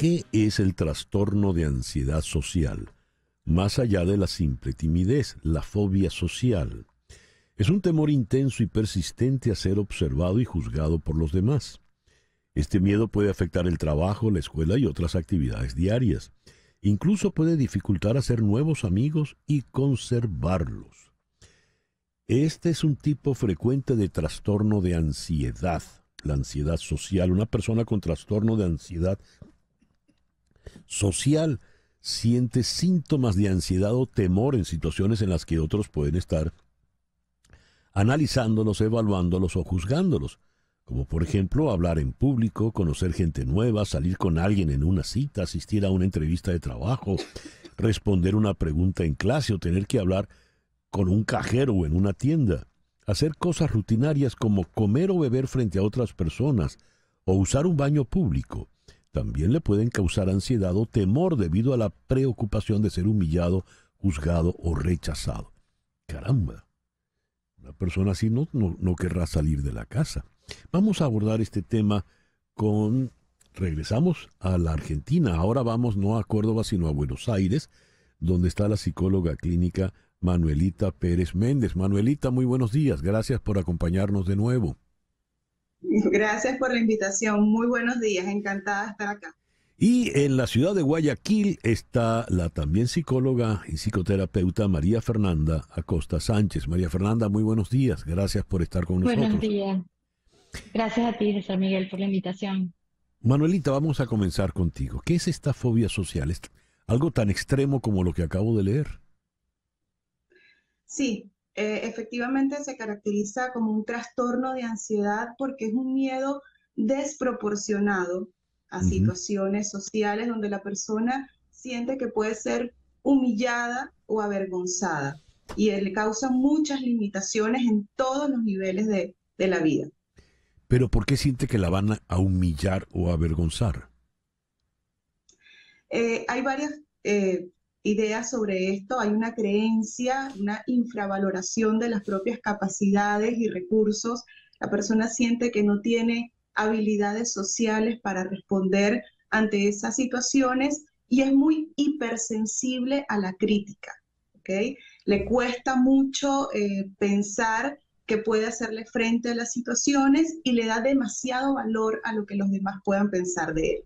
¿Qué es el trastorno de ansiedad social? Más allá de la simple timidez, la fobia social. Es un temor intenso y persistente a ser observado y juzgado por los demás. Este miedo puede afectar el trabajo, la escuela y otras actividades diarias. Incluso puede dificultar hacer nuevos amigos y conservarlos. Este es un tipo frecuente de trastorno de ansiedad, la ansiedad social. Una persona con trastorno de ansiedad social siente síntomas de ansiedad o temor en situaciones en las que otros pueden estar analizándolos, evaluándolos o juzgándolos, como por ejemplo hablar en público, conocer gente nueva, salir con alguien en una cita, asistir a una entrevista de trabajo, responder una pregunta en clase o tener que hablar con un cajero o en una tienda, hacer cosas rutinarias como comer o beber frente a otras personas o usar un baño público. También le pueden causar ansiedad o temor debido a la preocupación de ser humillado, juzgado o rechazado. Caramba. Una persona así no, no, querrá salir de la casa. Vamos a abordar este tema con... Regresamos a la Argentina. Ahora vamos no a Córdoba, sino a Buenos Aires, donde está la psicóloga clínica Manuelita Pérez Méndez. Manuelita, muy buenos días. Gracias por acompañarnos de nuevo. Gracias por la invitación. Muy buenos días. Encantada de estar acá. Y en la ciudad de Guayaquil está la también psicóloga y psicoterapeuta María Fernanda Acosta Sánchez. María Fernanda, muy buenos días. Gracias por estar con nosotros. Buenos días. Gracias a ti, San Miguel, por la invitación. Manuelita, vamos a comenzar contigo. ¿Qué es esta fobia social? ¿Es algo tan extremo como lo que acabo de leer? Sí, eh, efectivamente se caracteriza como un trastorno de ansiedad porque es un miedo desproporcionado a situaciones sociales donde la persona siente que puede ser humillada o avergonzada y le causa muchas limitaciones en todos los niveles de, la vida. Pero ¿por qué siente que la van a humillar o avergonzar? Eh, hay varias eh, ideas sobre esto. Hay una creencia, una infravaloración de las propias capacidades y recursos. La persona siente que no tiene habilidades sociales para responder ante esas situaciones y es muy hipersensible a la crítica. ¿okay? Le cuesta mucho eh, pensar que puede hacerle frente a las situaciones y le da demasiado valor a lo que los demás puedan pensar de él.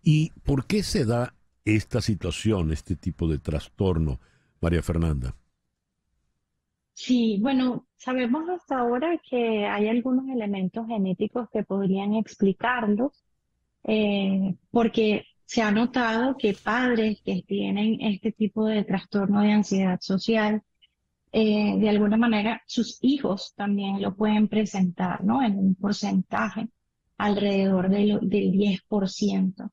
¿Y por qué se da esta situación, este tipo de trastorno, María Fernanda? Sí, bueno, sabemos hasta ahora que hay algunos elementos genéticos que podrían explicarlos, eh, porque se ha notado que padres que tienen este tipo de trastorno de ansiedad social, eh, de alguna manera sus hijos también lo pueden presentar, ¿no? En un porcentaje alrededor del 10%.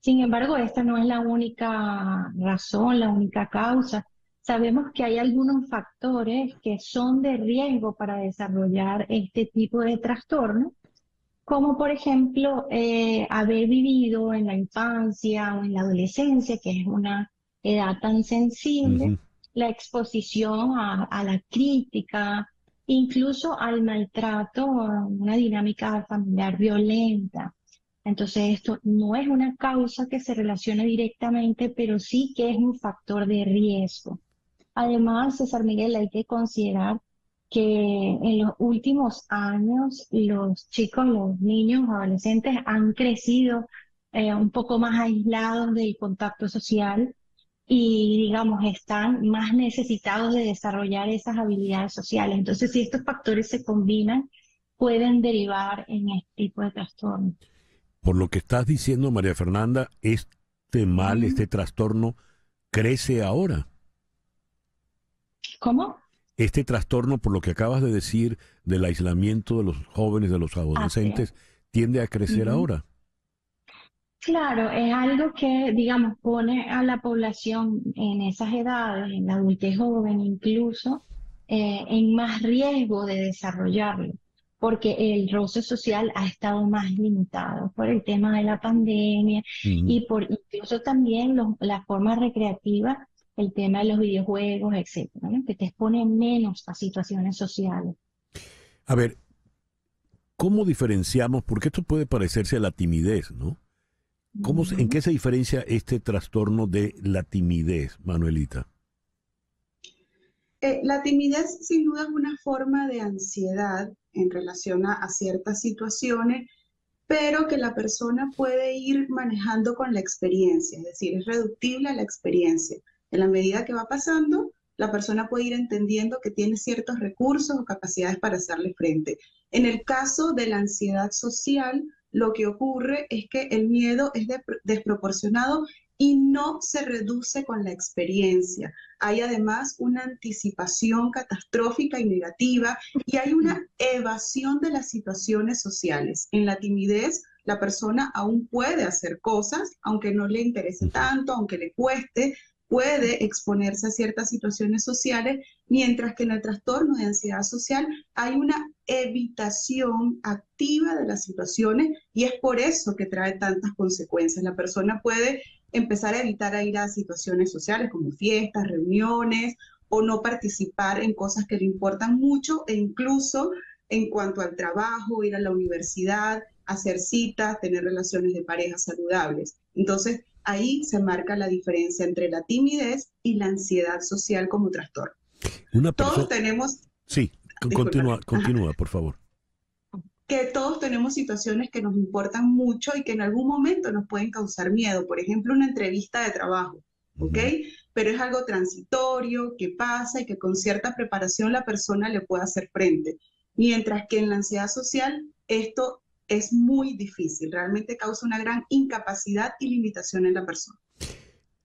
Sin embargo, esta no es la única razón, la única causa sabemos que hay algunos factores que son de riesgo para desarrollar este tipo de trastorno, como por ejemplo eh, haber vivido en la infancia o en la adolescencia, que es una edad tan sensible, la exposición a, la crítica, incluso al maltrato, una dinámica familiar violenta. Entonces esto no es una causa que se relacione directamente, pero sí que es un factor de riesgo. Además, César Miguel, hay que considerar que en los últimos años los chicos, los niños, adolescentes han crecido eh, un poco más aislados del contacto social y, digamos, están más necesitados de desarrollar esas habilidades sociales. Entonces, si estos factores se combinan, pueden derivar en este tipo de trastorno. Por lo que estás diciendo, María Fernanda, este mal, este trastorno crece ahora. ¿Cómo? Este trastorno, por lo que acabas de decir, del aislamiento de los jóvenes, de los adolescentes, tiende a crecer ahora. Claro, es algo que, digamos, pone a la población en esas edades, en la adultez joven incluso, eh, en más riesgo de desarrollarlo, porque el roce social ha estado más limitado por el tema de la pandemia y por incluso también las formas recreativas el tema de los videojuegos, etcétera, que te expone menos a situaciones sociales. A ver, ¿cómo diferenciamos? Porque esto puede parecerse a la timidez, ¿no? ¿Cómo, ¿En qué se diferencia este trastorno de la timidez, Manuelita? Eh, la timidez sin duda es una forma de ansiedad en relación a, ciertas situaciones, pero que la persona puede ir manejando con la experiencia, es decir, es reductible a la experiencia. En la medida que va pasando, la persona puede ir entendiendo que tiene ciertos recursos o capacidades para hacerle frente. En el caso de la ansiedad social, lo que ocurre es que el miedo es desproporcionado y no se reduce con la experiencia. Hay además una anticipación catastrófica y negativa y hay una evasión de las situaciones sociales. En la timidez, la persona aún puede hacer cosas, aunque no le interese tanto, aunque le cueste, puede exponerse a ciertas situaciones sociales, mientras que en el trastorno de ansiedad social hay una evitación activa de las situaciones y es por eso que trae tantas consecuencias. La persona puede empezar a evitar ir a situaciones sociales como fiestas, reuniones o no participar en cosas que le importan mucho e incluso en cuanto al trabajo, ir a la universidad, hacer citas, tener relaciones de pareja saludables. Entonces, ahí se marca la diferencia entre la timidez y la ansiedad social como trastorno. Todos tenemos... Sí, continúa, continúa, por favor que todos tenemos situaciones que nos importan mucho y que en algún momento nos pueden causar miedo. Por ejemplo, una entrevista de trabajo, ¿ok? Pero es algo transitorio, que pasa y que con cierta preparación la persona le puede hacer frente. Mientras que en la ansiedad social esto es muy difícil, realmente causa una gran incapacidad y limitación en la persona.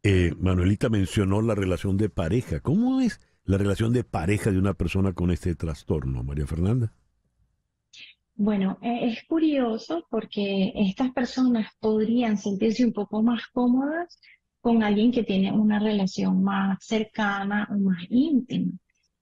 Eh, Manuelita mencionó la relación de pareja. ¿Cómo es la relación de pareja de una persona con este trastorno, María Fernanda? Bueno, e, es curioso porque estas personas podrían sentirse un poco más cómodas con alguien que tiene una relación más cercana o más íntima.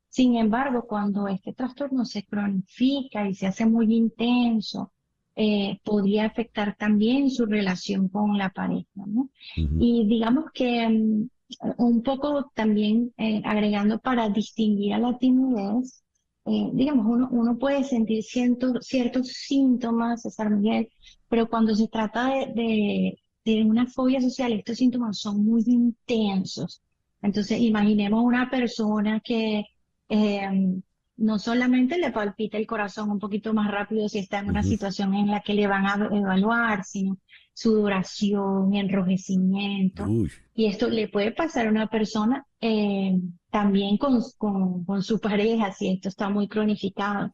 Sin embargo, cuando este trastorno se cronifica y se hace muy intenso, eh, podría afectar también su relación con la pareja, ¿no? Y digamos que mm, un poco también eh, agregando para distinguir a la timidez, eh, digamos, uno, uno, puede sentir ciertos, ciertos síntomas, César Miguel, pero cuando se trata de, de, una fobia social, estos síntomas son muy intensos. Entonces, imaginemos una persona que em, no solamente le palpita el corazón un poquito más rápido si está en una situación en la que le van a evaluar, sino sudoración, enrojecimiento. Y esto le puede pasar a una persona eh, también con, con, su pareja, si esto está muy cronificado.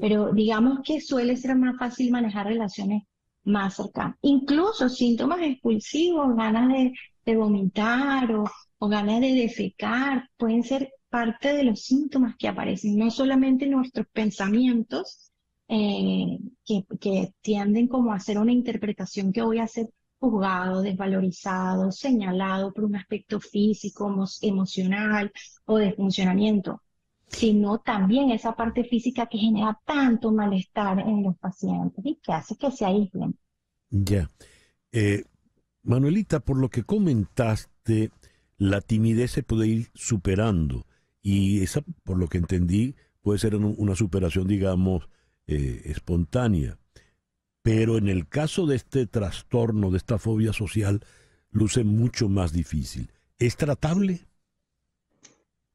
Pero digamos que suele ser más fácil manejar relaciones más cercanas. Incluso síntomas expulsivos, ganas de, de vomitar o, o ganas de defecar, pueden ser parte de los síntomas que aparecen, no solamente nuestros pensamientos, eh, que, tienden como a hacer una interpretación que voy a ser juzgado, desvalorizado, señalado por un aspecto físico, emocional o de funcionamiento, sino también esa parte física que genera tanto malestar en los pacientes y que hace que se aíslen. Ya. Eh, Manuelita, por lo que comentaste, la timidez se puede ir superando y esa, por lo que entendí, puede ser una superación, digamos, eh, espontánea. Pero en el caso de este trastorno, de esta fobia social, luce mucho más difícil. ¿Es tratable?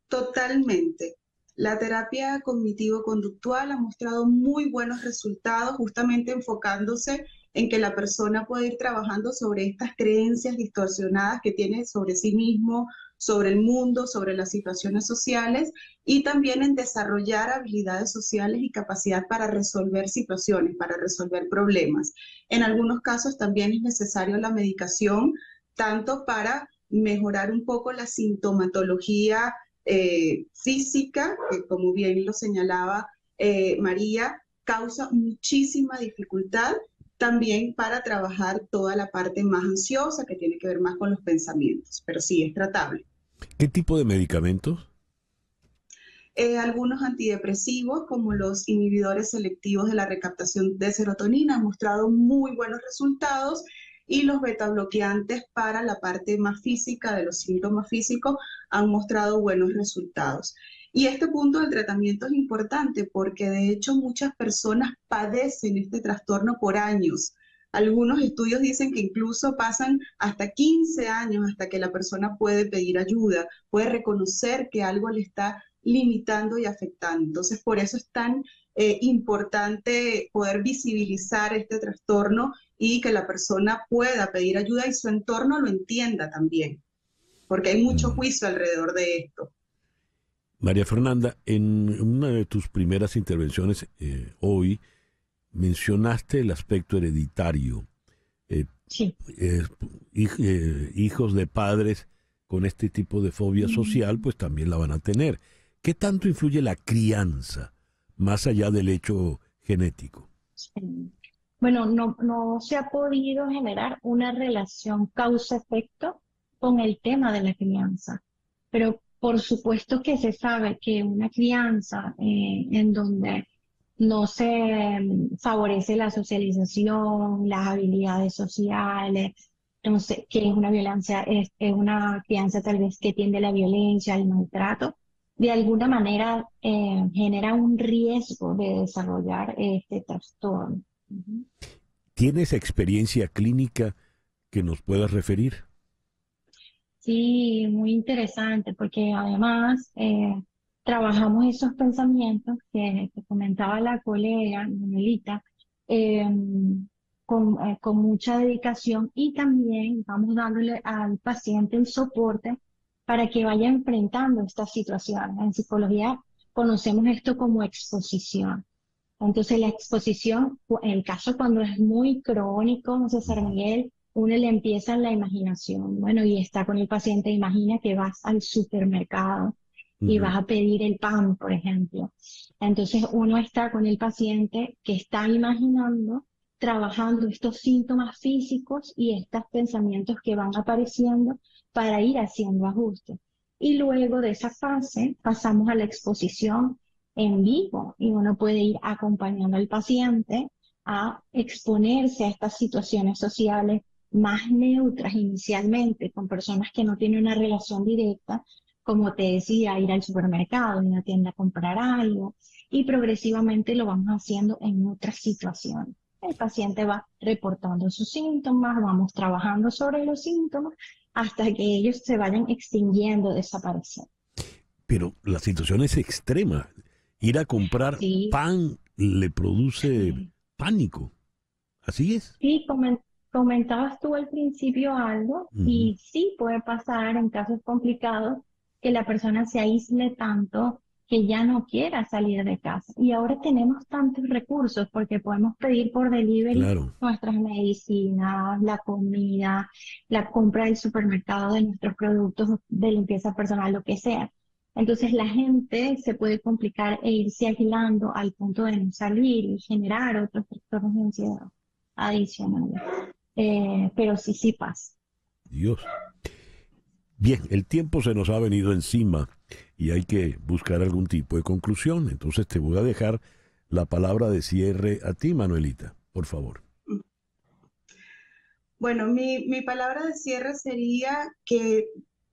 Totalmente. La terapia cognitivo-conductual ha mostrado muy buenos resultados justamente enfocándose en que la persona puede ir trabajando sobre estas creencias distorsionadas que tiene sobre sí mismo, sobre el mundo, sobre las situaciones sociales y también en desarrollar habilidades sociales y capacidad para resolver situaciones, para resolver problemas. En algunos casos también es necesario la medicación, tanto para mejorar un poco la sintomatología eh, física, que como bien lo señalaba eh, María, causa muchísima dificultad también para trabajar toda la parte más ansiosa que tiene que ver más con los pensamientos, pero sí es tratable. ¿Qué tipo de medicamentos? Eh, algunos antidepresivos, como los inhibidores selectivos de la recaptación de serotonina, han mostrado muy buenos resultados y los betabloqueantes para la parte más física de los síntomas físicos han mostrado buenos resultados. Y este punto del tratamiento es importante porque de hecho muchas personas padecen este trastorno por años Algunos estudios dicen que incluso pasan hasta 15 años hasta que la persona puede pedir ayuda, puede reconocer que algo le está limitando y afectando. Entonces, por eso es tan eh, importante poder visibilizar este trastorno y que la persona pueda pedir ayuda y su entorno lo entienda también, porque hay mucho mm. juicio alrededor de esto. María Fernanda, en una de tus primeras intervenciones eh, hoy mencionaste el aspecto hereditario. Eh, sí. Eh, hijos de padres con este tipo de fobia social, pues también la van a tener. ¿Qué tanto influye la crianza, más allá del hecho genético? Bueno, no, no se ha podido generar una relación causa-efecto con el tema de la crianza, pero por supuesto que se sabe que una crianza eh, en donde no se mm, favorece la socialización, las habilidades sociales, entonces, que es una violencia, es, una crianza tal vez que tiende a la violencia, al maltrato, de alguna manera eh, genera un riesgo de desarrollar este trastorno. ¿Tienes experiencia clínica que nos puedas referir? Sí, muy interesante, porque además eh, trabajamos esos pensamientos que, comentaba la colega Manuelita em, con, eh, con mucha dedicación y también vamos dándole al paciente el soporte para que vaya enfrentando estas situaciones. En psicología conocemos esto como exposición. Entonces la exposición, el caso cuando es muy crónico, César Miguel, uno le empieza la imaginación. Bueno, y está con el paciente, imagina que vas al supermercado y vas a pedir el pan, por ejemplo. Entonces uno está con el paciente que está imaginando, trabajando estos síntomas físicos y estos pensamientos que van apareciendo para ir haciendo ajustes. Y luego de esa fase pasamos a la exposición en vivo y uno puede ir acompañando al paciente a exponerse a estas situaciones sociales más neutras inicialmente con personas que no tienen una relación directa, como te decía, ir al supermercado, en una tienda a comprar algo, y progresivamente lo vamos haciendo en otras situaciones. El paciente va reportando sus síntomas, vamos trabajando sobre los síntomas hasta que ellos se vayan extinguiendo, desapareciendo. Pero la situación es extrema. Ir a comprar pan le produce pánico. ¿Así es? Sí, Comentabas tú al principio algo y sí puede pasar en casos complicados que la persona se aísle tanto que ya no quiera salir de casa. Y ahora tenemos tantos recursos porque podemos pedir por delivery nuestras medicinas, la comida, la compra del supermercado de nuestros productos de limpieza personal, lo que sea. Entonces la gente se puede complicar e irse aislando al punto de no salir y generar otros trastornos de ansiedad adicionales. Eh, pero sí, sí pasa. Dios. Bien, el tiempo se nos ha venido encima y hay que buscar algún tipo de conclusión. Entonces te voy a dejar la palabra de cierre a ti, Manuelita, por favor. Bueno, mi, mi palabra de cierre sería que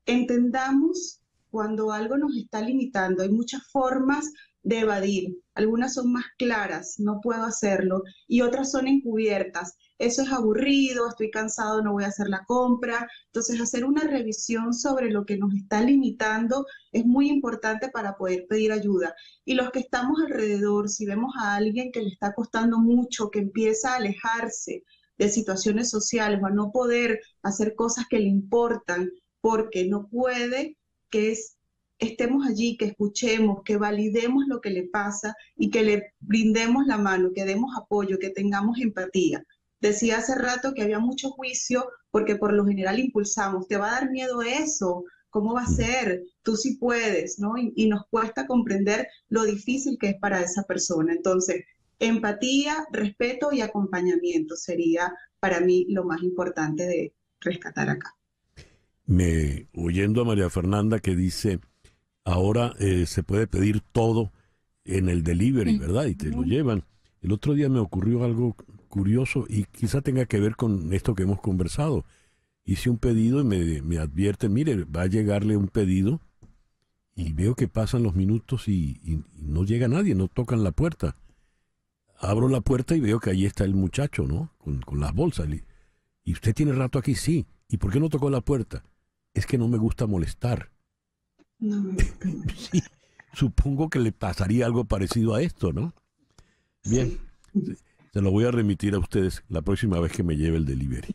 entendamos cuando algo nos está limitando. Hay muchas formas de evadir. Algunas son más claras, no puedo hacerlo, y otras son encubiertas eso es aburrido, estoy cansado, no voy a hacer la compra. Entonces, hacer una revisión sobre lo que nos está limitando es muy importante para poder pedir ayuda. Y los que estamos alrededor, si vemos a alguien que le está costando mucho, que empieza a alejarse de situaciones sociales o a no poder hacer cosas que le importan porque no puede, que es estemos allí, que escuchemos, que validemos lo que le pasa y que le brindemos la mano, que demos apoyo, que tengamos empatía. Decía hace rato que había mucho juicio porque por lo general impulsamos, te va a dar miedo eso, ¿cómo va a mm. ser? Tú sí puedes, ¿no? Y, nos cuesta comprender lo difícil que es para esa persona. Entonces, empatía, respeto y acompañamiento sería para mí lo más importante de rescatar acá. Me oyendo a María Fernanda que dice, ahora eh, se puede pedir todo en el delivery, ¿verdad? Y te lo llevan. El otro día me ocurrió algo curioso y quizá tenga que ver con esto que hemos conversado. Hice un pedido y me, me advierten, mire, va a llegarle un pedido y veo que pasan los minutos y, no llega nadie, no tocan la puerta. abro la puerta y veo que allí está el muchacho, ¿no? Con, con las bolsas. ¿Y usted tiene rato aquí? Sí. ¿Y por qué no tocó la puerta? Es que no me gusta molestar. No, sí, supongo que le pasaría algo parecido a esto, ¿no? Bien, Sí. Se lo voy a remitir a ustedes la próxima vez que me lleve el delivery.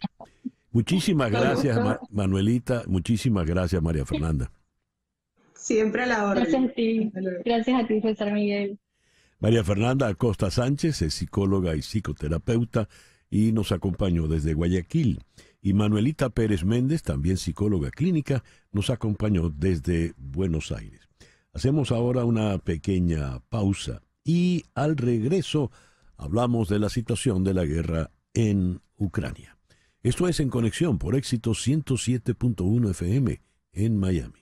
Muchísimas gracias. Ma- Manuelita. Muchísimas gracias, María Fernanda. Siempre a la orden. Gracias a ti. Gracias a ti, César Miguel. María Fernanda Acosta Sánchez es psicóloga y psicoterapeuta y nos acompañó desde Guayaquil. Y Manuelita Pérez Méndez, también psicóloga clínica, nos acompañó desde Buenos Aires. Hacemos ahora una pequeña pausa y al regreso hablamos de la situación de la guerra en Ucrania. Esto es En Conexión por éxito 107.1 FM en Miami.